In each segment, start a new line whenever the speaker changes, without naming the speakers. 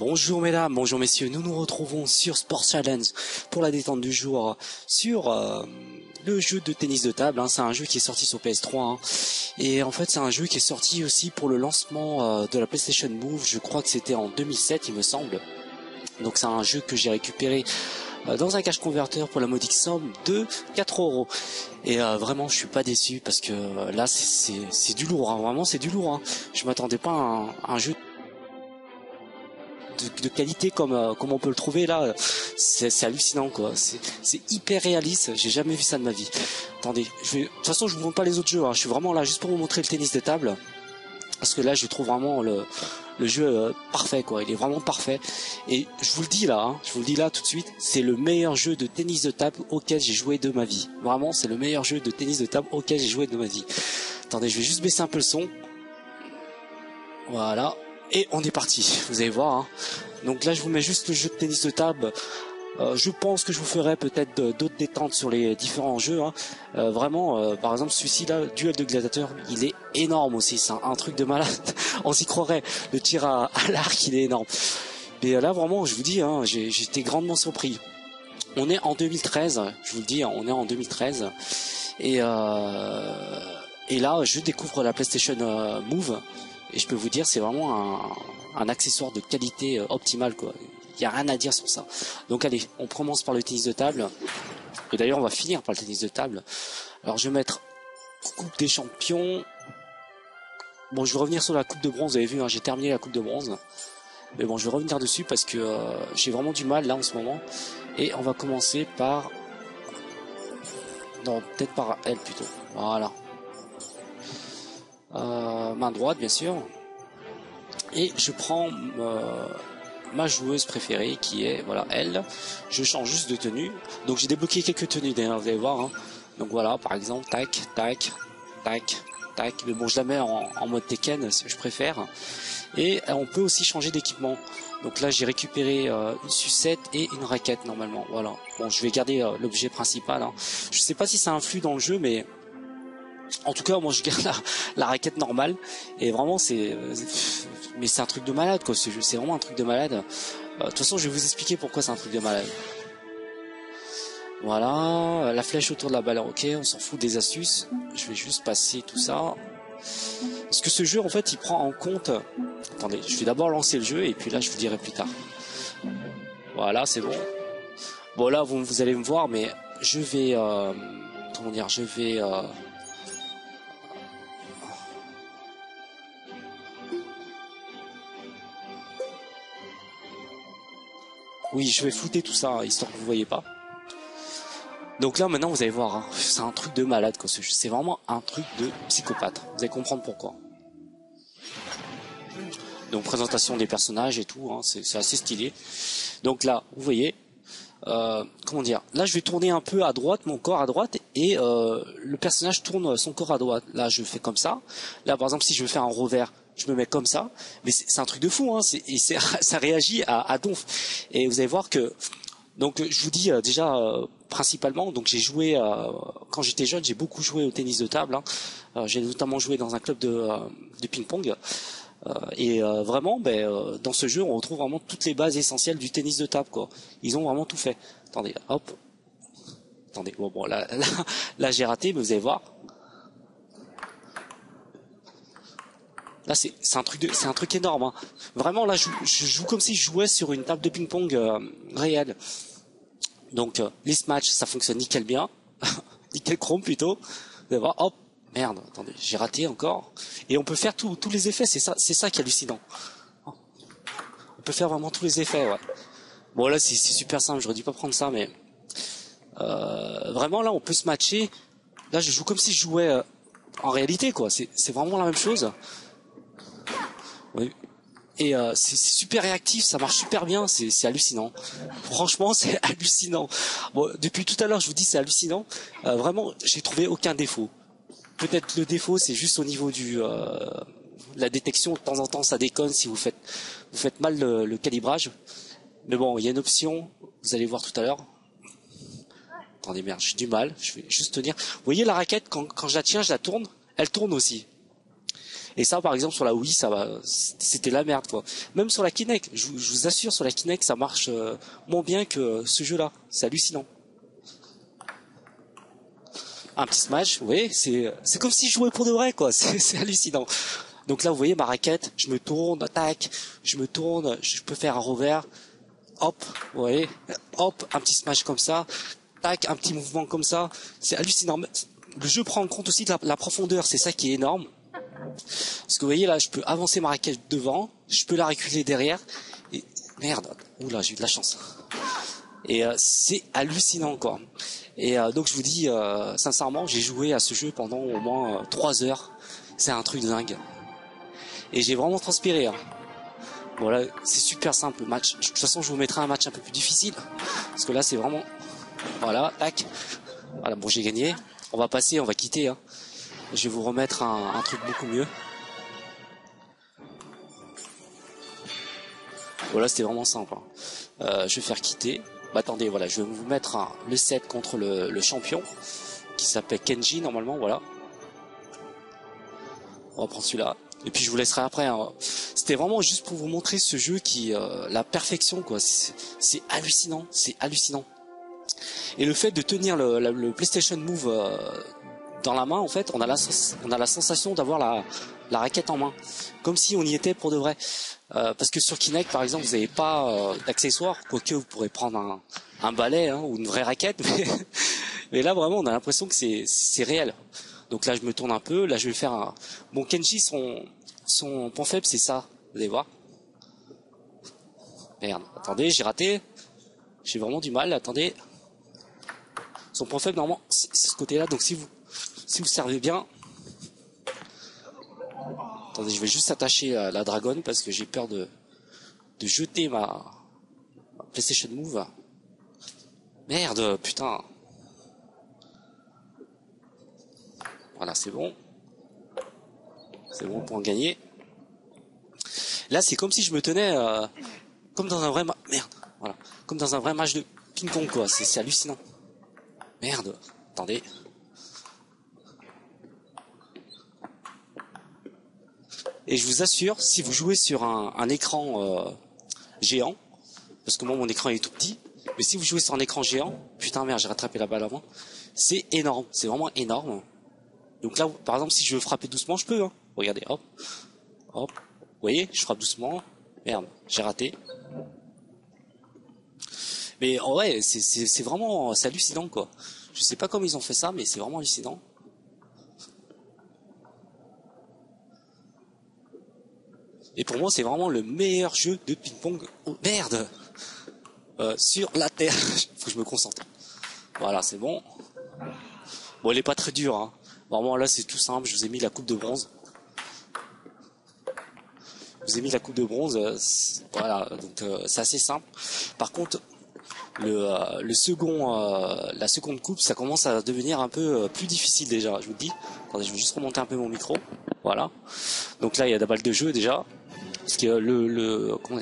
Bonjour mesdames, bonjour messieurs, nous nous retrouvons sur Sport Challenge pour la détente du jour sur euh, le jeu de tennis de table. Hein. C'est un jeu qui est sorti sur PS3 hein. et en fait c'est un jeu qui est sorti aussi pour le lancement euh, de la PlayStation Move. Je crois que c'était en 2007 il me semble. Donc c'est un jeu que j'ai récupéré euh, dans un cache converteur pour la modique somme de 4 euros. Et vraiment, je suis pas déçu parce que là, c'est du lourd. Hein. Vraiment, c'est du lourd. Je m'attendais pas à un, jeu de, qualité comme euh, comme on peut le trouver là, c'est hallucinant quoi. C'est hyper réaliste. J'ai jamais vu ça de ma vie. Attendez, je vais, de toute façon je vous montre pas les autres jeux. Hein. Je suis vraiment là juste pour vous montrer le tennis de table parce que là je trouve vraiment le le jeu euh, parfait quoi. Il est vraiment parfait. Et je vous le dis là, hein, je vous le dis là tout de suite, c'est le meilleur jeu de tennis de table auquel j'ai joué de ma vie. Vraiment, c'est le meilleur jeu de tennis de table auquel j'ai joué de ma vie. Attendez, je vais juste baisser un peu le son. Voilà. Et on est parti, vous allez voir. Hein. Donc là, je vous mets juste le jeu de tennis de table. Euh, je pense que je vous ferai peut-être d'autres détentes sur les différents jeux. Hein. Euh, vraiment, euh, par exemple, celui-ci là, Duel de gladiateurs, il est énorme aussi. C'est un, truc de malade. on s'y croirait. Le tir à, l'arc, il est énorme. Mais là, vraiment, je vous dis, hein, j'étais grandement surpris. On est en 2013, je vous le dis, on est en 2013. Et, et là, je découvre la PlayStation Move. Et je peux vous dire, c'est vraiment un, accessoire de qualité euh, optimale, quoi. Il n'y a rien à dire sur ça. Donc allez, on commence par le tennis de table. Et d'ailleurs, on va finir par le tennis de table. Alors, je vais mettre Coupe des Champions. Bon, je vais revenir sur la Coupe de Bronze. Vous avez vu, hein, j'ai terminé la Coupe de Bronze. Mais bon, je vais revenir dessus parce que euh, j'ai vraiment du mal là en ce moment. Et on va commencer par... Non, peut-être par elle plutôt. Voilà. Euh, main droite bien sûr. Et je prends euh, ma joueuse préférée qui est voilà elle. Je change juste de tenue. Donc j'ai débloqué quelques tenues d'ailleurs, vous allez voir. Hein. Donc voilà, par exemple, tac, tac, tac, tac. Mais bon, je la mets en, mode Tekken, si je préfère. Et euh, on peut aussi changer d'équipement. Donc là, j'ai récupéré une sucette et une raquette normalement. Voilà. Bon, je vais garder l'objet principal. Hein. Je sais pas si ça influe dans le jeu, mais en tout cas, moi je garde la, raquette normale et vraiment c'est mais c'est un truc de malade quoi ce jeu, c'est vraiment un truc de malade. Euh, de toute façon, je vais vous expliquer pourquoi c'est un truc de malade. Voilà, la flèche autour de la balle, ok, on s'en fout des astuces. Je vais juste passer tout ça. Parce que ce jeu, en fait, il prend en compte... Attendez, je vais d'abord lancer le jeu et puis là, je vous dirai plus tard. Voilà, c'est bon. Bon, là, vous, allez me voir, mais je vais... Euh, comment dire Je vais... Euh, Oui, je vais flouter tout ça, histoire que vous voyez pas. Donc là, maintenant, vous allez voir, hein, c'est un truc de malade, quoi. C'est vraiment un truc de psychopathe. Vous allez comprendre pourquoi. Donc présentation des personnages et tout, hein, c'est assez stylé. Donc là, vous voyez, euh, comment dire Là, je vais tourner un peu à droite, mon corps à droite, et euh, le personnage tourne son corps à droite. Là, je fais comme ça. Là, par exemple, si je veux faire un revers, je me mets comme ça, mais c'est un truc de fou, hein, et ça réagit à, donf. Et vous allez voir que, donc je vous dis euh, déjà euh, principalement, donc j'ai joué euh, quand j'étais jeune, j'ai beaucoup joué au tennis de table. Hein. j'ai notamment joué dans un club de, ping-pong. et vraiment, ben, dans ce jeu, on retrouve vraiment toutes les bases essentielles du tennis de table. Ils ont vraiment tout fait. Attendez, hop. Attendez, bon, bon là, là j'ai raté, mais vous allez voir. Là, c'est un truc, énorme. Hein. Vraiment, là, je, joue comme si je jouais sur une table de ping-pong euh, réelle. Donc, euh, list match, ça fonctionne nickel bien, nickel chrome plutôt. Vous voir, hop, merde, attendez, j'ai raté encore. Et on peut faire tous les effets. C'est ça, c'est ça qui est hallucinant. On peut faire vraiment tous les effets. Bon, là, c'est super simple. J'aurais dû pas prendre ça, mais euh, vraiment là, on peut se matcher. Là, je joue comme si je jouais euh, en réalité, quoi. C'est vraiment la même chose. Oui. Et euh, c'est super réactif, ça marche super bien, c'est hallucinant. Franchement, c'est hallucinant. Bon, depuis tout à l'heure, je vous dis c'est hallucinant. Euh, vraiment, j'ai trouvé aucun défaut. Peut-être le défaut, c'est juste au niveau du euh, la détection. De temps en temps, ça déconne si vous faites vous faites mal le, calibrage. Mais bon, il y a une option. Vous allez voir tout à l'heure. Attendez, merde, j'ai du mal. Je vais juste tenir. Vous voyez la raquette quand, quand je la tiens, je la tourne. Elle tourne aussi. Et ça, par exemple, sur la Wii, ça va, c'était la merde, quoi. Même sur la Kinect, je, vous assure, sur la Kinect, ça marche euh, moins bien que ce jeu-là. C'est hallucinant. Un petit smash, oui, c'est, c'est comme si je jouais pour de vrai, quoi. C'est, hallucinant. Donc là, vous voyez ma raquette, je me tourne, attaque, je me tourne, je peux faire un revers, hop, vous voyez, hop, un petit smash comme ça, tac, un petit mouvement comme ça, c'est hallucinant. Le jeu prend en compte aussi la profondeur, c'est ça qui est énorme. Parce que vous voyez là, je peux avancer ma raquette devant, je peux la reculer derrière. Et merde, oula, j'ai eu de la chance. Et euh, c'est hallucinant quoi. Et euh, donc je vous dis euh, sincèrement, j'ai joué à ce jeu pendant au moins 3 heures. C'est un truc dingue. Et j'ai vraiment transpiré. Hein. Voilà, c'est super simple le match. De toute façon, je vous mettrai un match un peu plus difficile. Parce que là, c'est vraiment... Voilà, tac. Voilà, bon, j'ai gagné. On va passer, on va quitter. Hein. Je vais vous remettre un, truc beaucoup mieux. Voilà, c'était vraiment simple. Hein. Euh, je vais faire quitter. Bah, attendez, voilà, je vais vous mettre le set contre le, champion qui s'appelle Kenji normalement, voilà. On va prendre celui-là. Et puis je vous laisserai après. Hein. C'était vraiment juste pour vous montrer ce jeu qui, euh, la perfection quoi. C'est hallucinant, c'est hallucinant. Et le fait de tenir le, PlayStation Move euh, dans la main, en fait, on a la, sensation d'avoir la, raquette en main, comme si on y était pour de vrai. Euh, parce que sur Kinect, par exemple, vous n'avez pas euh, d'accessoires, quoique vous pourrez prendre un, un balai hein, ou une vraie raquette, mais, là vraiment, on a l'impression que c'est réel. Donc là, je me tourne un peu. Là, je vais faire un. Bon, Kenji, son son point faible, c'est ça. Vous allez voir. Merde. Attendez, j'ai raté. J'ai vraiment du mal. Attendez. Son point faible, normalement, c'est ce côté-là. Donc si vous si vous servez bien. Attendez, je vais juste attacher la, la dragonne parce que j'ai peur de, de jeter ma, PlayStation Move. Merde, putain. Voilà, c'est bon. C'est bon pour en gagner. Là, c'est comme si je me tenais euh, comme dans un vrai merde. Voilà, comme dans un vrai match de ping-pong quoi. C'est hallucinant. Merde. Attendez. Et je vous assure, si vous jouez sur un, écran euh, géant, parce que moi mon écran est tout petit, mais si vous jouez sur un écran géant, putain merde, j'ai rattrapé la balle avant, c'est énorme, c'est vraiment énorme. Donc là, par exemple, si je veux frapper doucement, je peux. Hein. Regardez, hop, hop, vous voyez, je frappe doucement. Merde, j'ai raté. Mais en vrai, c'est vraiment, c'est hallucinant quoi. Je sais pas comment ils ont fait ça, mais c'est vraiment hallucinant. Et pour moi, c'est vraiment le meilleur jeu de ping-pong. Oh, merde euh, Sur la Terre. Faut que je me concentre. Voilà, c'est bon. Bon, elle est pas très dure. Hein. Vraiment, là, c'est tout simple. Je vous ai mis la coupe de bronze. Je vous ai mis la coupe de bronze. Euh, voilà, donc euh, c'est assez simple. Par contre, le, le second, la seconde coupe, ça commence à devenir un peu plus difficile déjà. Je vous dis. Attendez, je vais juste remonter un peu mon micro. Voilà. Donc là, il y a la balle de jeu déjà. Parce que le, le, comment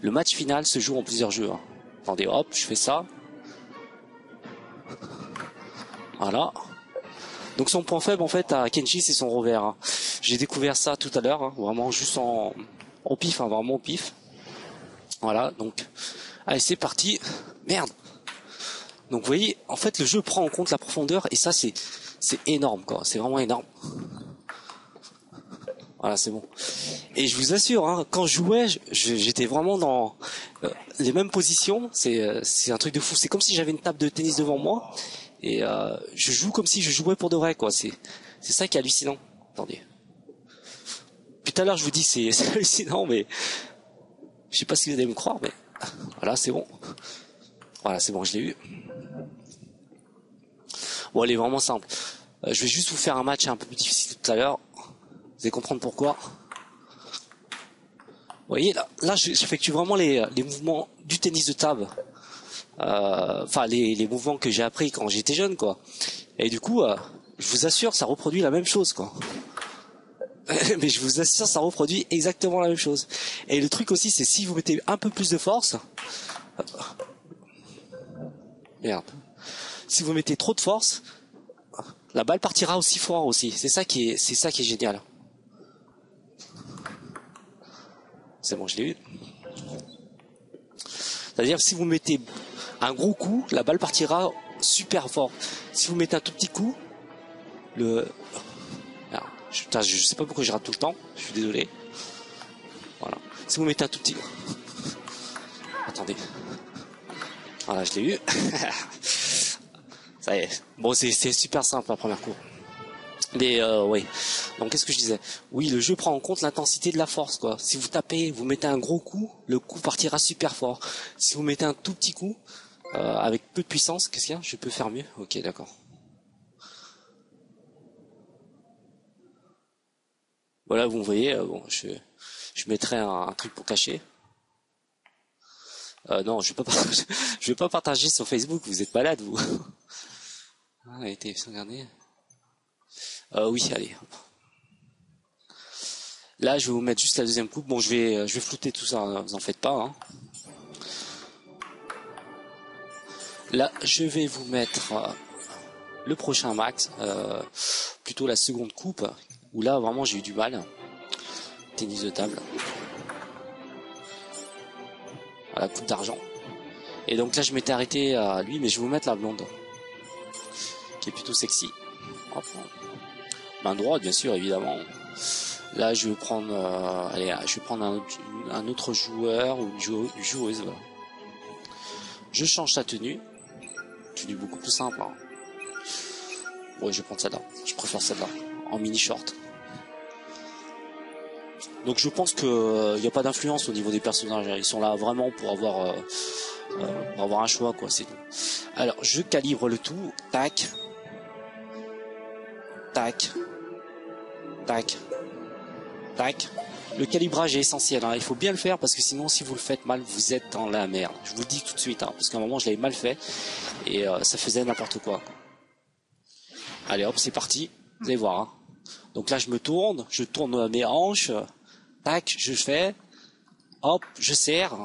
le match final se joue en plusieurs jeux. Hein. Attendez, hop, je fais ça. Voilà. Donc son point faible en fait à Kenshi c'est son revers. Hein. J'ai découvert ça tout à l'heure, hein, vraiment juste en, en pif, vraiment au pif. Voilà, donc allez c'est parti. Merde. Donc vous voyez, en fait le jeu prend en compte la profondeur et ça c'est c'est énorme quoi, c'est vraiment énorme. Voilà, c'est bon. Et je vous assure, hein, quand je jouais, j'étais vraiment dans euh, les mêmes positions. C'est euh, c'est un truc de fou. C'est comme si j'avais une table de tennis devant moi et euh, je joue comme si je jouais pour de vrai, quoi. C'est c'est ça qui est hallucinant. Attendez. Puis tout à l'heure, je vous dis c'est hallucinant, mais je sais pas si vous allez me croire, mais voilà, c'est bon. Voilà, c'est bon, je l'ai eu. Bon, elle est vraiment simple. je vais juste vous faire un match un peu plus difficile tout à l'heure. Vous allez comprendre pourquoi. Vous voyez, là, là j'effectue vraiment les, les mouvements du tennis de table. Euh, enfin, les, les mouvements que j'ai appris quand j'étais jeune, quoi. Et du coup, euh, je vous assure, ça reproduit la même chose, quoi. Mais je vous assure, ça reproduit exactement la même chose. Et le truc aussi, c'est si vous mettez un peu plus de force... Merde. Si vous mettez trop de force, la balle partira aussi fort aussi. C'est ça qui est, c'est ça qui est génial. C'est bon, je l'ai eu. C'est-à-dire si vous mettez un gros coup, la balle partira super fort. Si vous mettez un tout petit coup, le... je, je sais pas pourquoi je rate tout le temps, je suis désolé. Voilà. Si vous mettez un tout petit... Attendez. Voilà, je l'ai eu. Ça y est. Bon, c'est super simple la première coup. Mais euh, oui. Donc qu'est-ce que je disais? Oui, le jeu prend en compte l'intensité de la force. quoi. Si vous tapez, vous mettez un gros coup, le coup partira super fort. Si vous mettez un tout petit coup, euh, avec peu de puissance, qu'est-ce qu'il y a? Je peux faire mieux? Ok, d'accord. Voilà, vous voyez, euh, bon, je, je mettrai un, truc pour cacher. Euh, non, je je vais pas partager sur Facebook. Vous êtes malade, vous. Ah, été regardez. Euh, oui, allez. Là, je vais vous mettre juste la deuxième coupe. Bon, je vais, je vais flouter tout ça. Hein, vous en faites pas. Hein. Là, je vais vous mettre euh, le prochain max, euh, plutôt la seconde coupe, où là, vraiment, j'ai eu du mal. Tennis de table. Voilà, coupe d'argent. Et donc là, je m'étais arrêté à lui, mais je vais vous mettre la blonde, qui est plutôt sexy. Main droite, bien sûr, évidemment. Là, je vais prendre, euh, allez, je vais prendre un, autre joueur ou une joueuse. Je change sa tenue tenue beaucoup plus simple. Hein. je vais prendre celle-là. Je préfère celle-là, en mini short. Donc je pense qu'il n'y a pas d'influence au niveau des personnages. Ils sont là vraiment pour avoir, euh, euh, avoir un choix, quoi. C'est Alors je calibre le tout. Tac, tac, tac, tac. Le calibrage est essentiel. Hein. Il faut bien le faire parce que sinon, si vous le faites mal, vous êtes dans la merde. Je vous le dis tout de suite, hein, parce qu'à un moment, je l'avais mal fait et euh, ça faisait n'importe quoi. Allez, hop, c'est parti. Vous allez voir. Hein. Donc là, je me tourne, je tourne mes hanches, tac, je fais, hop, je serre.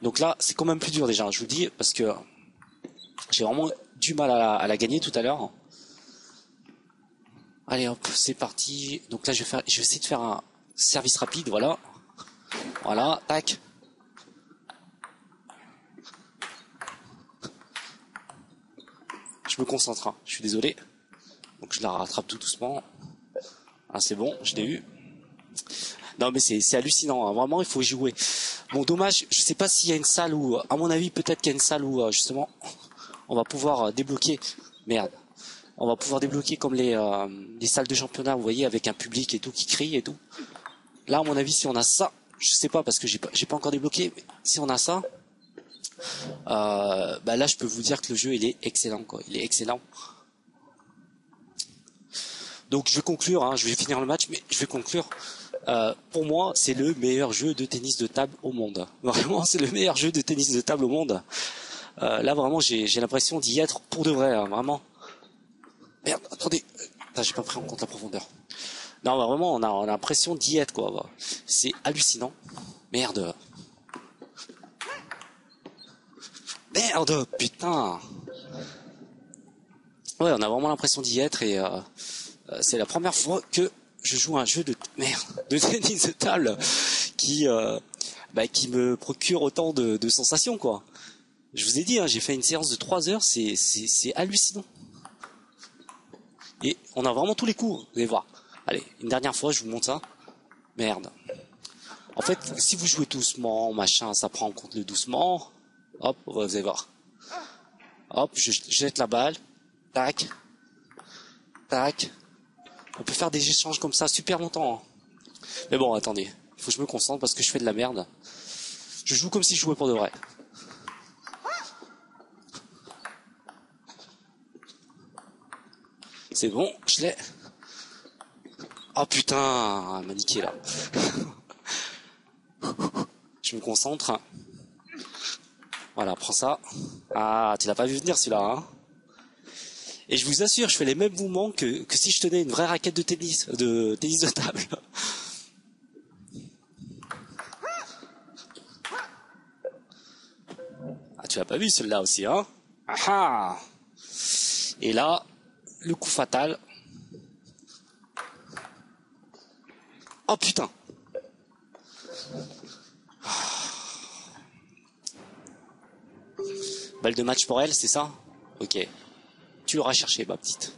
Donc là, c'est quand même plus dur déjà, je vous dis, parce que j'ai vraiment du mal à la, gagner tout à l'heure. Allez hop, c'est parti. Donc là, je vais faire, je vais essayer de faire un service rapide, voilà. Voilà, tac. je me concentre. Hein. Je suis désolé. Donc je la rattrape tout doucement. Ah, c'est bon, je l'ai eu. Non mais c'est hallucinant, hein. vraiment il faut jouer. Bon dommage, je sais pas s'il y a une salle où, à mon avis peut-être qu'il y a une salle où euh, justement on va pouvoir euh, débloquer. Merde. On va pouvoir débloquer comme les, euh, les salles de championnat, vous voyez, avec un public et tout qui crie et tout. Là à mon avis si on a ça, je sais pas parce que j'ai pas, pas encore débloqué, mais si on a ça, euh, bah là je peux vous dire que le jeu il est excellent quoi, il est excellent. Donc je vais conclure, hein, je vais finir le match, mais je vais conclure. Euh, pour moi, c'est le meilleur jeu de tennis de table au monde. Vraiment, c'est le meilleur jeu de tennis de table au monde. Euh, là, vraiment, j'ai l'impression d'y être pour de vrai, hein, vraiment. Merde, attendez, j'ai pas pris en compte la profondeur. Non, bah, vraiment, on a, on a l'impression d'y être, quoi. C'est hallucinant. Merde. Merde, putain. Ouais, on a vraiment l'impression d'y être et euh, euh, c'est la première fois que je joue un jeu de merde, de tennis de table qui euh, bah, qui me procure autant de, sensations quoi. Je vous ai dit, hein, j'ai fait une séance de 3 heures, c'est hallucinant. On a vraiment tous les coups, vous allez voir. Allez, une dernière fois, je vous montre ça. Merde. En fait, si vous jouez doucement, machin, ça prend en compte le doucement. Hop, vous allez voir. Hop, je jette la balle. Tac. Tac. On peut faire des échanges comme ça super longtemps. Hein. Mais bon, attendez. Il faut que je me concentre parce que je fais de la merde. Je joue comme si je jouais pour de vrai. C'est bon, je l'ai. Oh putain, m'a niqué là. je me concentre. Voilà, prends ça. Ah, tu l'as pas vu venir celui-là, hein Et je vous assure, je fais les mêmes mouvements que, que si je tenais une vraie raquette de tennis, de tennis de table. Ah, tu l'as pas vu celui-là aussi, hein ah, ah Et là, le coup fatal. Oh putain Balle de match pour elle, c'est ça? Ok. Tu l'auras cherché, ma petite.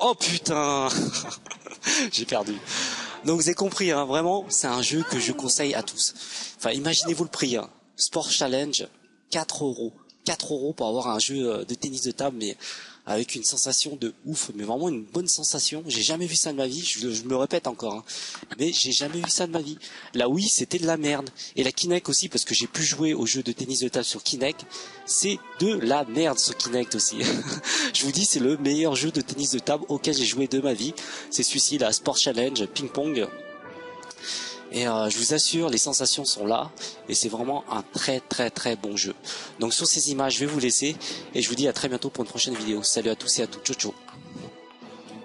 Oh putain J'ai perdu. Donc vous avez compris, hein, vraiment, c'est un jeu que je conseille à tous. Enfin, imaginez-vous le prix. Hein. Sport Challenge, 4 euros. 4 euros pour avoir un jeu euh, de tennis de table, mais avec une sensation de ouf, mais vraiment une bonne sensation. J'ai jamais vu ça de ma vie, je, me répète encore, hein. mais j'ai jamais vu ça de ma vie. La Wii, c'était de la merde. Et la Kinect aussi, parce que j'ai pu jouer au jeu de tennis de table sur Kinect, c'est de la merde sur Kinect aussi. je vous dis, c'est le meilleur jeu de tennis de table auquel j'ai joué de ma vie. C'est celui-ci, la Sport Challenge, ping pong. Et euh, je vous assure, les sensations sont là et c'est vraiment un très très très bon jeu. Donc sur ces images, je vais vous laisser et je vous dis à très bientôt pour une prochaine vidéo. Salut à tous et à toutes. Ciao ciao.